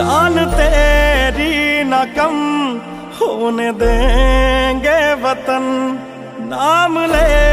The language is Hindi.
शान तेरी न कम होने देंगे वतन। नाम ले